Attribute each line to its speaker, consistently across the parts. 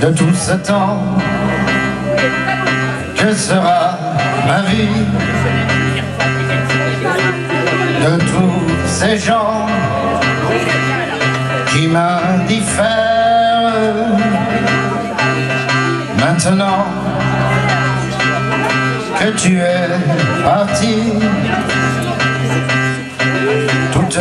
Speaker 1: de tout ce temps Que sera ma vie. De tous ces gens qui m'indiffèrent. Maintenant que tu es parti Toute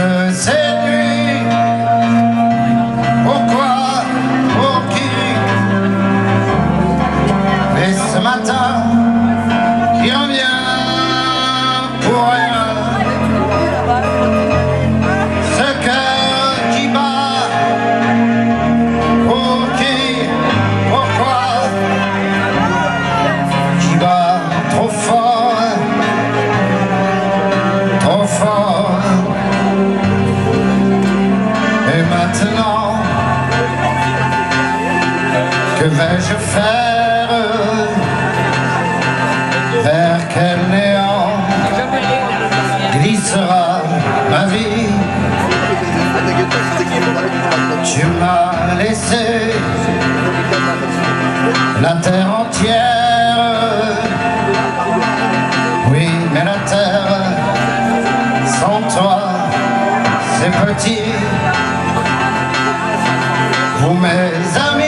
Speaker 1: que vais-je faire vers quel néant glissera ma vie tu m'as laissé la terre entière. Oui, mais la terre, sans toi, c'est petit. Vous, mes amis,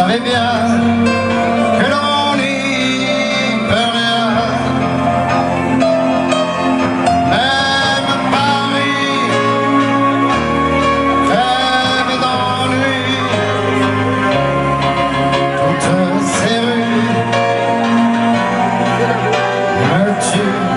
Speaker 1: savez bien que l'on n'y peut rien. Même Paris rêve d'ennui. Toutes ces rues me tuent.